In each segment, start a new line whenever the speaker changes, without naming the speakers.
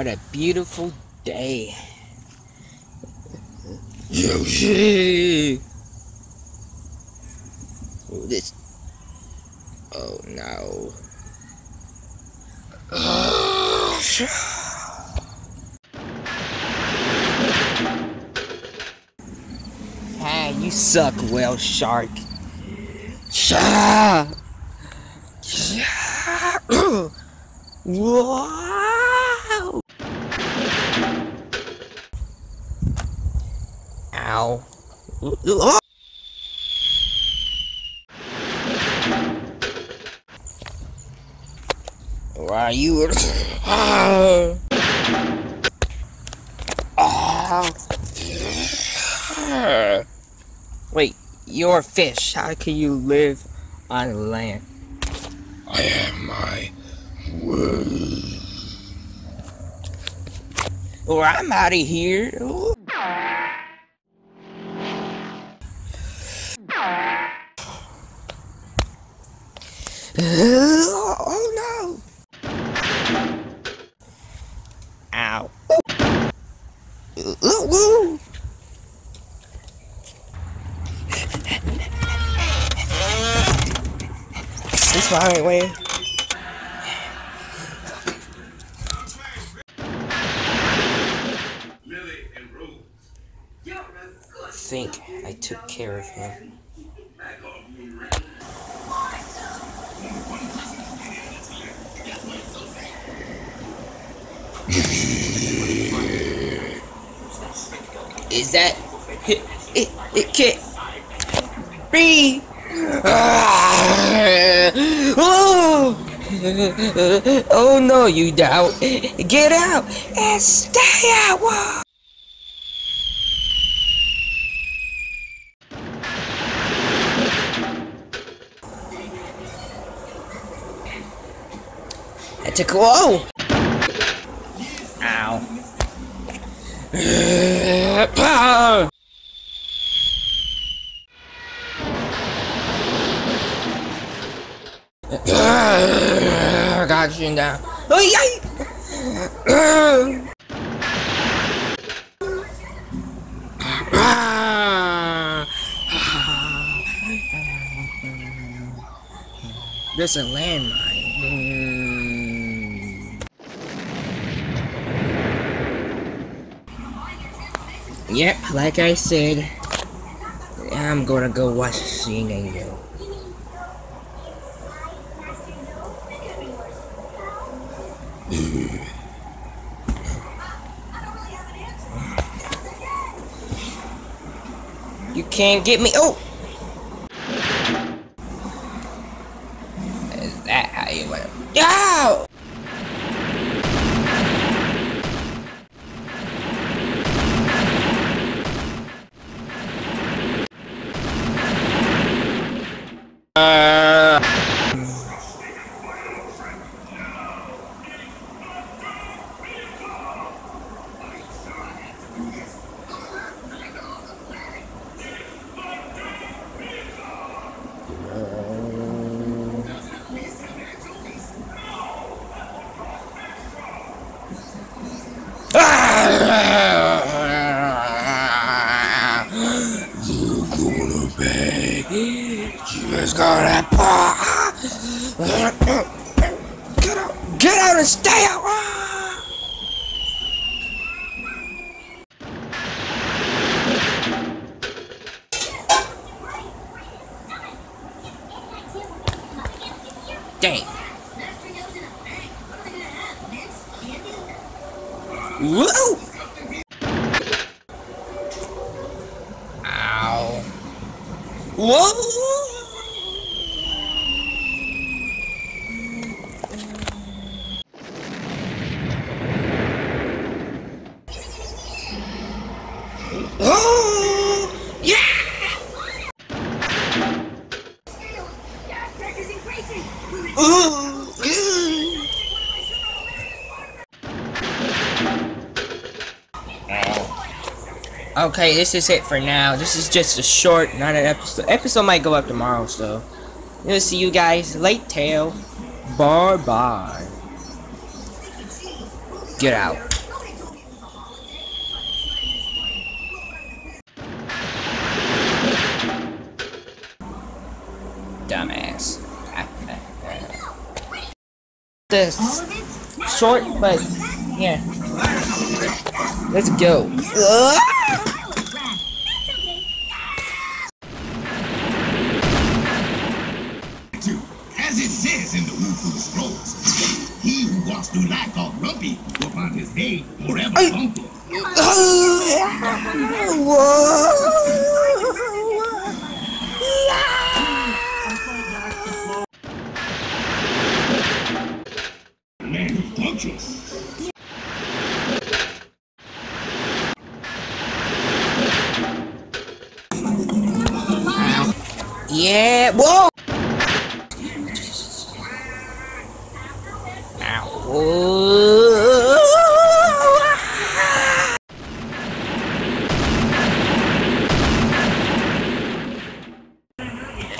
What a beautiful day. Yoshi! Oh, this. Oh no. ah, you suck, whale shark. Sha! Sha! Wow! Ow. Oh! Why you? Ah. Ah. Wait, you're a fish. How can you live on land?
I am my word.
Or I'm out of here. Oh no! Ow. Ooh, ooh. This my right way. I think I took care of him. Is that it? It, it can't be. Oh! oh no, you doubt. Get out and stay out. Whoa. I took whoa. Ow. You down. There's a landmine. Yep, like I said, I'm gonna go watch Seeing Angel. Can't get me. Oh! Is that how you want to?
Gonna
get out! Get out and stay out! Dang. Whoa! Ow. Whoa! Oh! Yeah! Ooh! Okay, this is it for now. This is just a short, not an episode. Episode might go up tomorrow, so. We'll see you guys Late tail. Bye bye. Get out. This short, but yeah. Let's go.
As it says in the Wufu Scrolls, he who walks through life all grumpy will find his day forever funky.
Yeah. Whoa. Ow.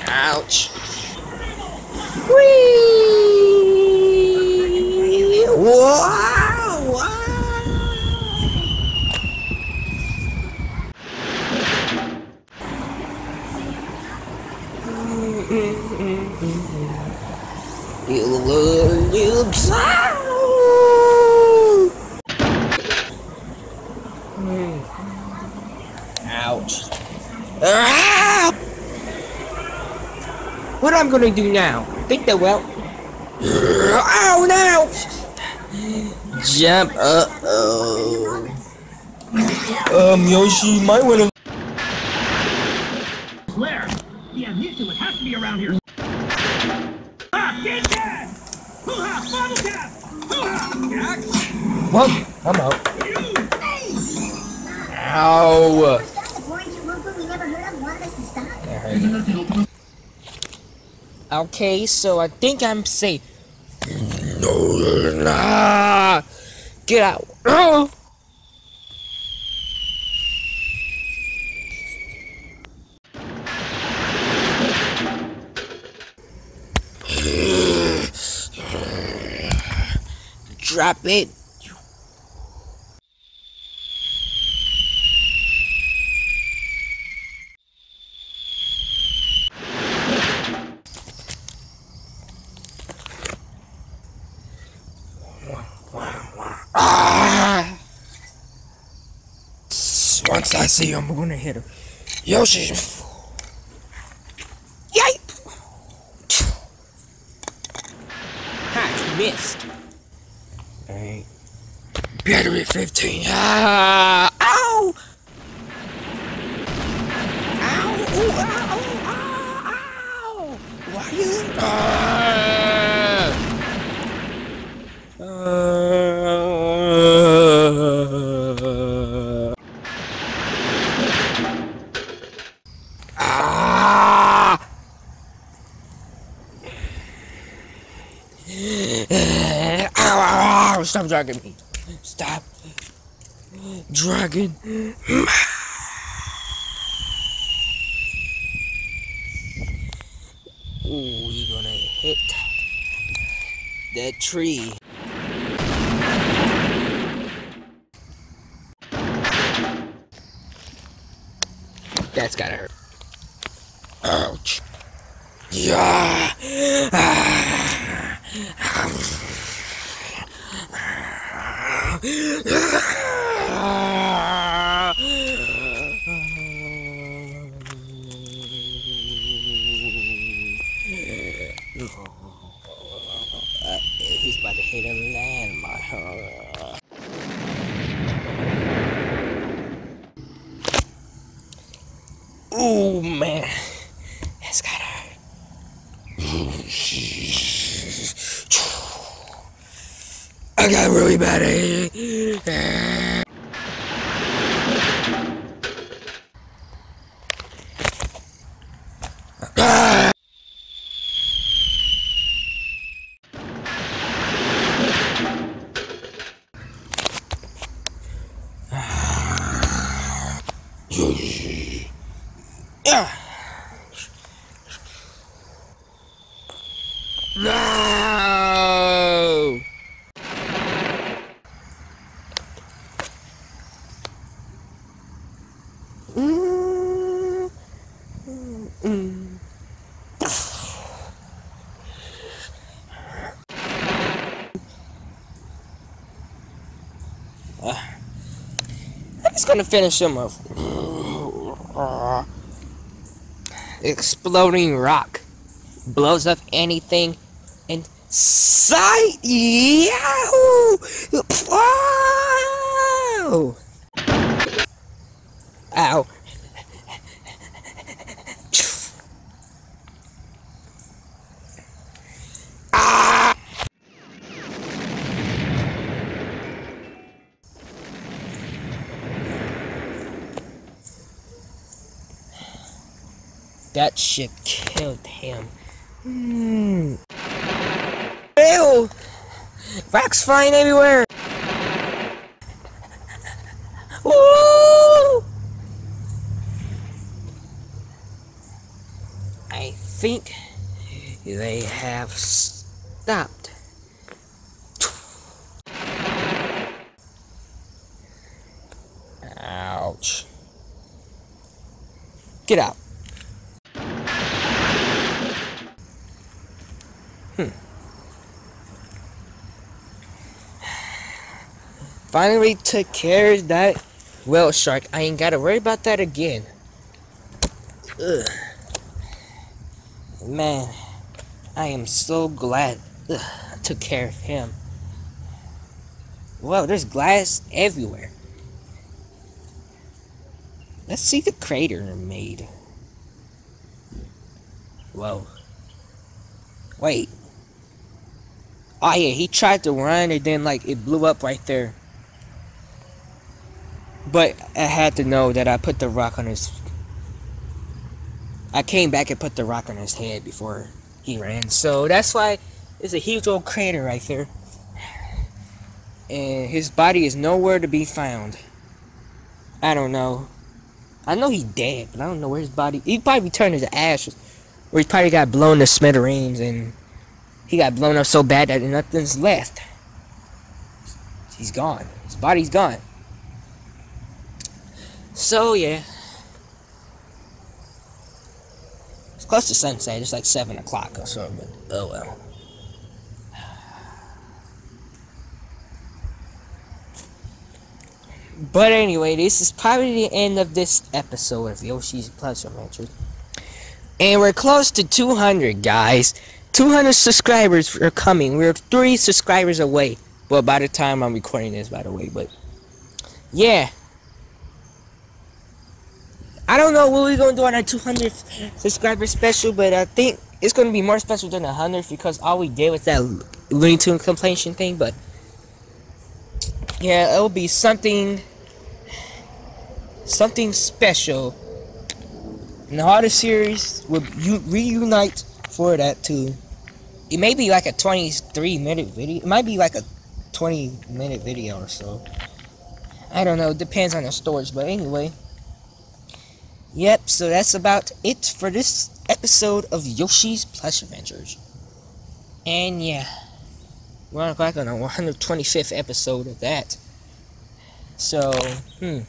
Ouch. Whee! Wow! wow. You look, you look so. Ouch. Ah! What I'm gonna do now? Think that well. Oh no! Jump. Uh oh. Um, Yoshi, might wanna.
Where? Yeah, me too. It has to be around here. Ah, get that! Hoo-ha! Bottle cap! Hoo-ha! Jack!
Well, I'm out. Ow.
That's the boring Chihuahua we never heard of wanted us to stop.
Okay, so I think I'm safe.
No, you're not.
Get out. Oh. Drop it. Ah!
Once I see him,
I'm gonna hit him.
Yoshi.
Yay! Ha, missed. Alright.
Battery 15.
Ah! Ow! Ow! Ooh, ow! Ow! Ow! Why you? Ah! Uh, ah! Ow, ow, ow! Stop dragging me. Stop dragging. me. Ooh, you're gonna hit that tree. That's gotta hurt.
Ouch. Yeah.
Uh, he's about to hit a landmine. Ooh, man. That's gotta hurt.
I got really bad.
Yeah. No. Uh, I'm just gonna finish him off. Exploding rock blows up anything in sight. Yahoo! Wow! Ow. Ah! That shit killed him. Hmm. Ew! Rocks flying everywhere! I think they have stopped. Ouch. Get out. Hmm. Finally took care of that whale shark. I ain't gotta worry about that again. Ugh. Man, I am so glad ugh, I took care of him. Well, there's glass everywhere. Let's see the crater made. Whoa. Wait. Oh yeah, he tried to run and then like it blew up right there. But I had to know that I put the rock on his I came back and put the rock on his head before he ran. So that's why it's a huge old crater right there. And his body is nowhere to be found. I don't know. I know he's dead, but I don't know where his body. He probably turned into ashes, or he probably got blown to smithereens, and he got blown up so bad that nothing's left. He's gone. His body's gone. So yeah, it's close to sunset. It's like seven o'clock or so, but oh well. But anyway, this is probably the end of this episode of Yoshi's Plush Adventures. And we're close to 200, guys. 200 subscribers are coming. We're three subscribers away. Well, by the time I'm recording this, by the way. But, yeah. I don't know what we're going to do on our 200 subscriber special, but I think it's going to be more special than the 100 because all we did was that Looney Tune completion thing. But, yeah, it'll be something something special. And the Harder series will reunite for that too. It may be like a 23 minute video. It might be like a 20 minute video or so. I don't know. Depends on the storage. But anyway. Yep. So that's about it for this episode of Yoshi's Plush Adventures. And yeah. We're on back on the 125th episode of that. So, hmm.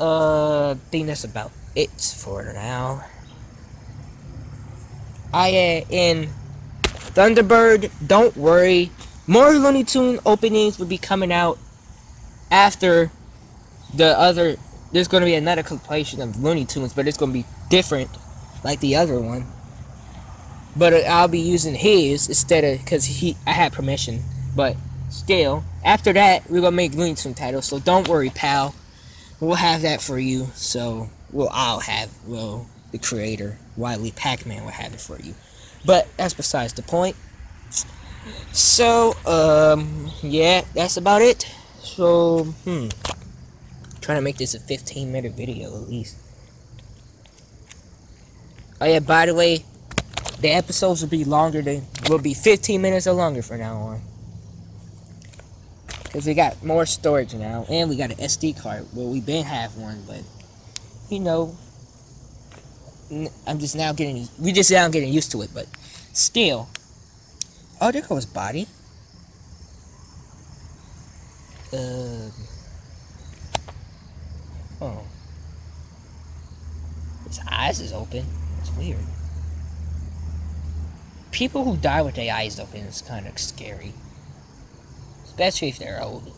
Uh, I think that's about it for now. I am in Thunderbird, don't worry. More Looney Tune openings will be coming out after the other. There's going to be another compilation of Looney Tunes, but it's going to be different, like the other one. But I'll be using his instead of because he I had permission. But still, after that, we're gonna make Looney Tune titles. So don't worry, pal we'll have that for you. So, well, I'll have, well, the creator, Wiley Pac-Man, will have it for you. But that's besides the point. So, um, yeah, that's about it. So, hmm, trying to make this a 15 minute video at least. Oh yeah, by the way, the episodes will be longer than, will be 15 minutes or longer from now on. Because we got more storage now. And we got an SD card. Well, we been have one, but... You know... I'm just now getting... We just now getting used to it, but... Still... Oh, there goes body. Uh... Oh. His eyes is open. That's weird. People who die with their eyes open is kind of scary. Especially if they're old.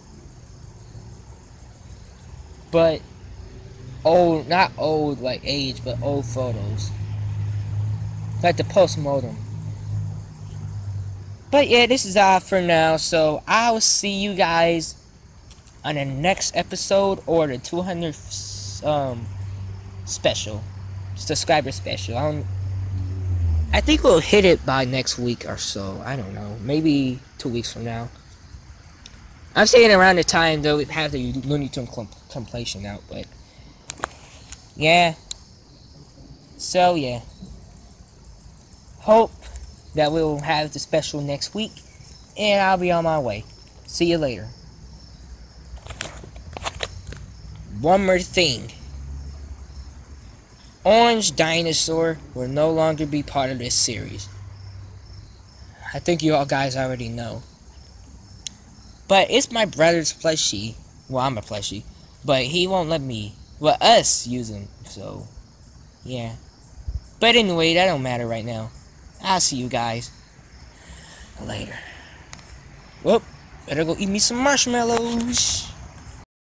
but old, not old like age, but old photos. Like the postmortem. But yeah, this is all for now. So I will see you guys on the next episode or the 200 um special subscriber special. I don't. I think we'll hit it by next week or so. I don't know. Maybe two weeks from now. I'm saying around the time though we have the Looney Tune compilation out, but yeah. So yeah. Hope that we'll have the special next week, and I'll be on my way. See you later. One more thing. Orange Dinosaur will no longer be part of this series. I think you all guys already know. But it's my brother's plushie. Well, I'm a plushie. But he won't let me, well, us use him. So, yeah. But anyway, that don't matter right now. I'll see you guys later. Whoop, better go eat me some marshmallows.